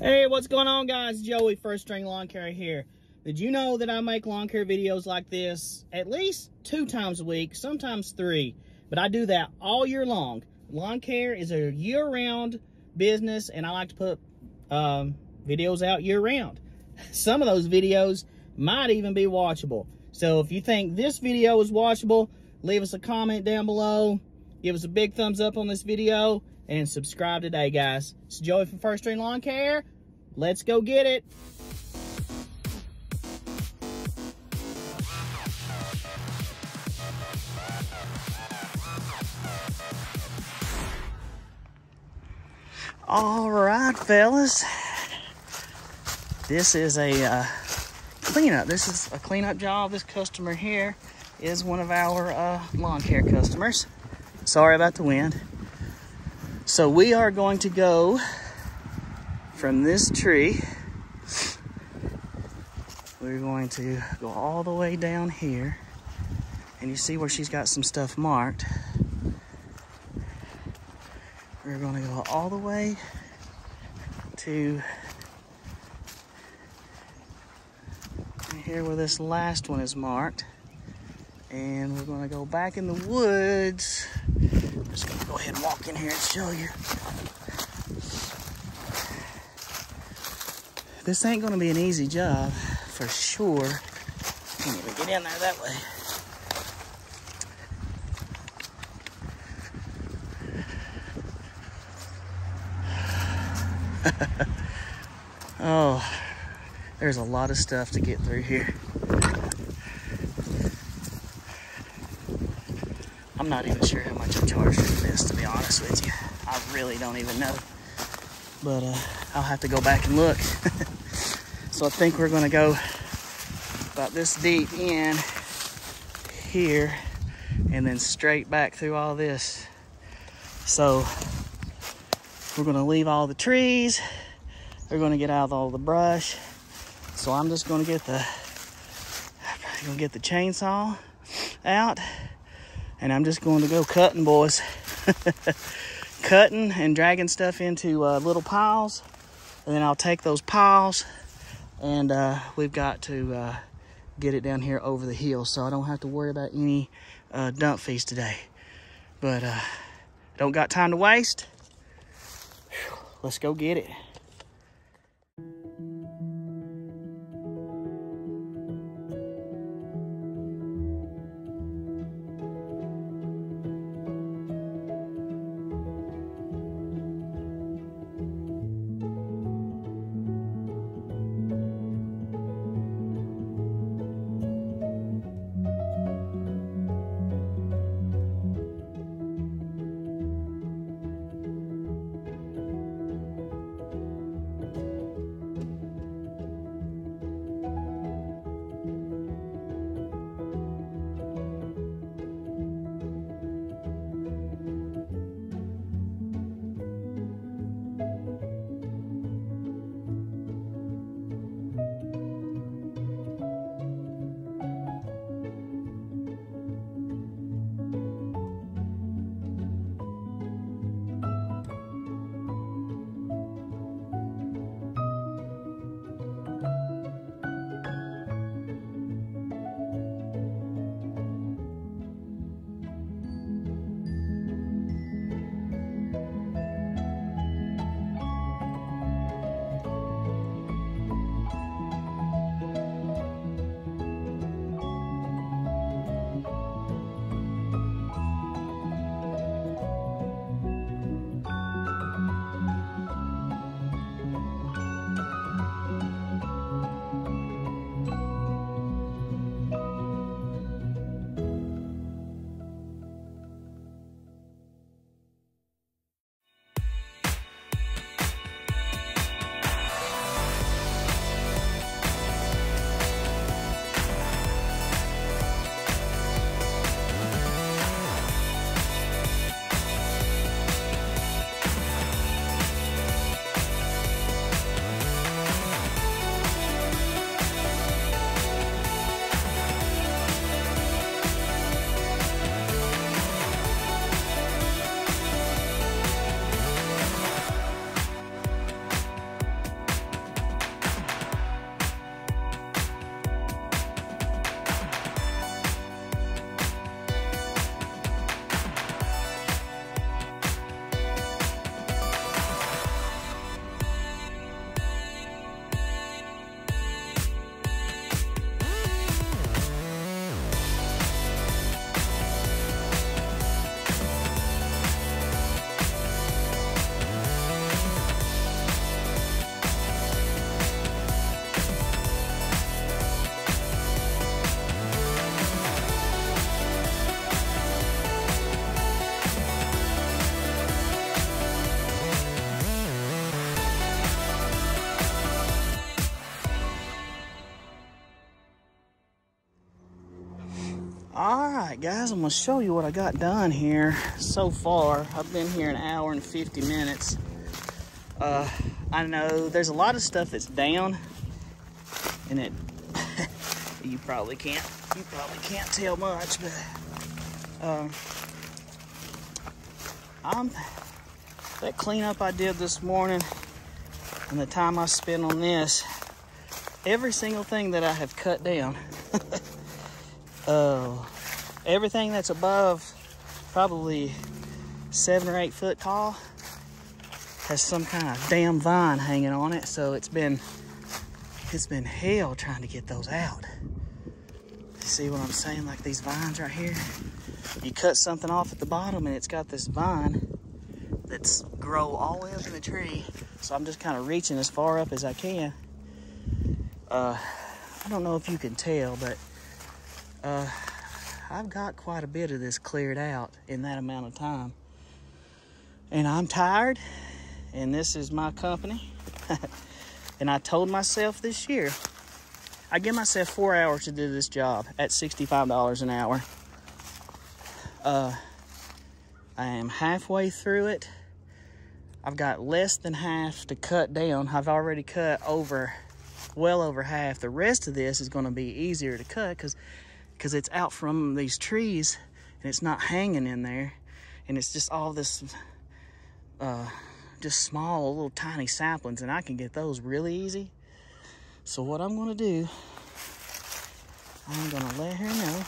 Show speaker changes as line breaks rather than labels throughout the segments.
Hey, what's going on guys? Joey, First String Lawn Care here. Did you know that I make lawn care videos like this at least two times a week, sometimes three, but I do that all year long. Lawn care is a year-round business and I like to put um, videos out year-round. Some of those videos might even be watchable. So if you think this video is watchable, leave us a comment down below. Give us a big thumbs up on this video and subscribe today, guys. It's Joey from First String Lawn Care. Let's go get it. All right, fellas. This is a uh, cleanup. This is a cleanup job. This customer here is one of our uh, lawn care customers. Sorry about the wind. So we are going to go from this tree. We're going to go all the way down here. And you see where she's got some stuff marked. We're going to go all the way to here where this last one is marked. And we're going to go back in the woods in here and show you. This ain't gonna be an easy job for sure. Can't even get in there that way. oh, there's a lot of stuff to get through here. I'm not even sure how much I charged for this, to be honest with you. I really don't even know. But uh, I'll have to go back and look. so I think we're gonna go about this deep in here and then straight back through all this. So we're gonna leave all the trees. We're gonna get out of all the brush. So I'm just gonna get the, I'm gonna get the chainsaw out and I'm just going to go cutting, boys. cutting and dragging stuff into uh, little piles. And then I'll take those piles and uh, we've got to uh, get it down here over the hill so I don't have to worry about any uh, dump fees today. But uh, don't got time to waste. Let's go get it. Right, guys, I'm gonna show you what I got done here so far. I've been here an hour and 50 minutes. Uh, I know there's a lot of stuff that's down and it, you probably can't, you probably can't tell much, but, um, I'm, that cleanup I did this morning and the time I spent on this, every single thing that I have cut down, uh, everything that's above probably seven or eight foot tall has some kind of damn vine hanging on it. So it's been, it's been hell trying to get those out. See what I'm saying? Like these vines right here. You cut something off at the bottom and it's got this vine that's grow all the way up in the tree. So I'm just kind of reaching as far up as I can. Uh, I don't know if you can tell, but uh, I've got quite a bit of this cleared out in that amount of time. And I'm tired, and this is my company. and I told myself this year, I give myself four hours to do this job at $65 an hour. Uh, I am halfway through it. I've got less than half to cut down. I've already cut over, well over half. The rest of this is gonna be easier to cut because because it's out from these trees and it's not hanging in there. And it's just all this, uh, just small little tiny saplings and I can get those really easy. So what I'm gonna do, I'm gonna let her know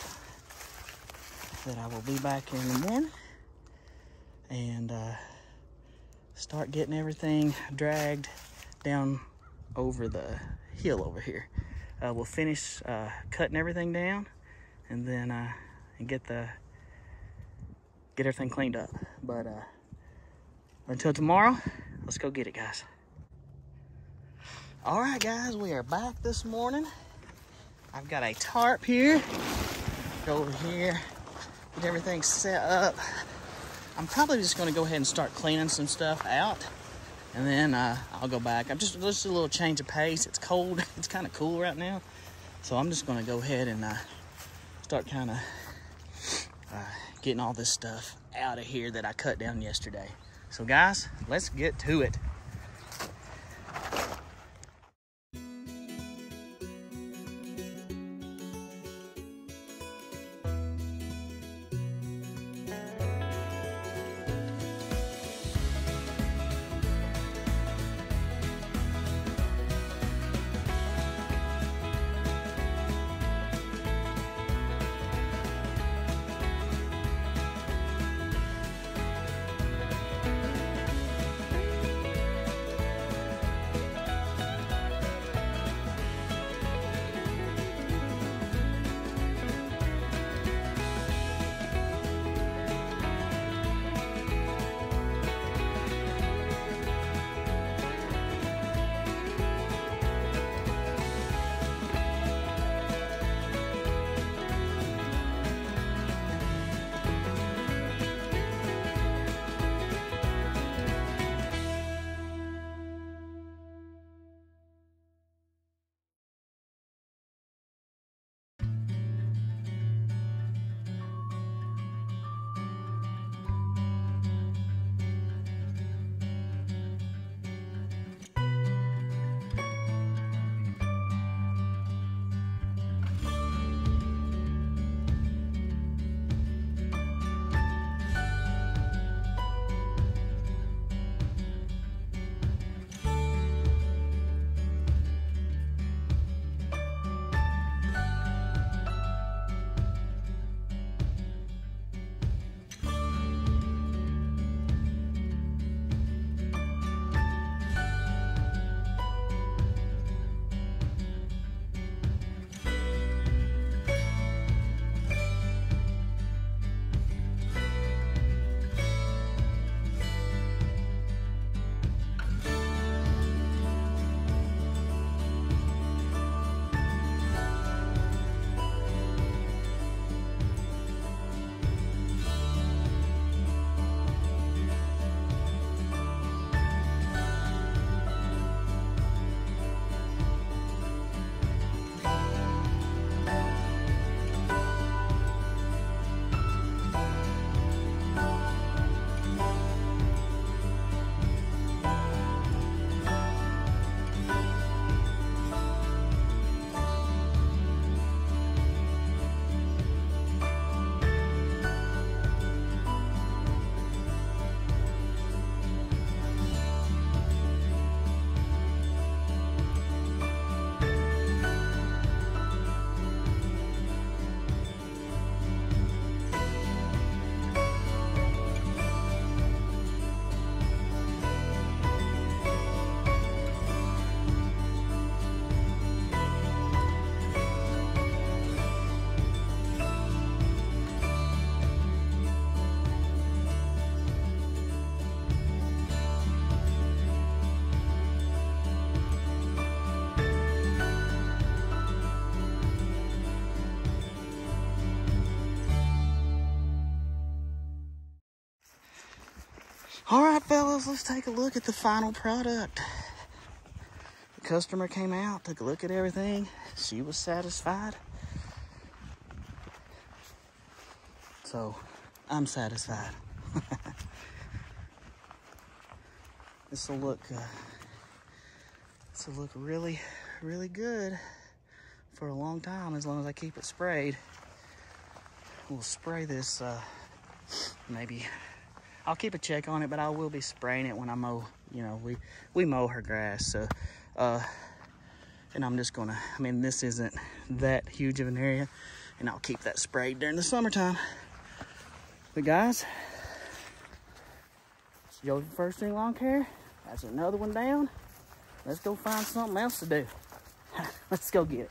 that I will be back in the morning and uh, start getting everything dragged down over the hill over here. Uh, we'll finish uh, cutting everything down and then uh, and get the get everything cleaned up. But uh, until tomorrow, let's go get it, guys. All right, guys, we are back this morning. I've got a tarp here. Go over here, get everything set up. I'm probably just gonna go ahead and start cleaning some stuff out and then uh, I'll go back. I'm just, just a little change of pace. It's cold, it's kind of cool right now. So I'm just gonna go ahead and uh, start kind of uh, getting all this stuff out of here that I cut down yesterday. So guys, let's get to it. All right, fellas, let's take a look at the final product. The customer came out, took a look at everything. She was satisfied. So, I'm satisfied. this will look, uh, this will look really, really good for a long time as long as I keep it sprayed. We'll spray this uh, maybe I'll keep a check on it, but I will be spraying it when I mow. You know, we we mow her grass, so uh, and I'm just gonna. I mean, this isn't that huge of an area, and I'll keep that sprayed during the summertime. But guys, Joe First String Lawn Care. That's another one down. Let's go find something else to do. Let's go get it.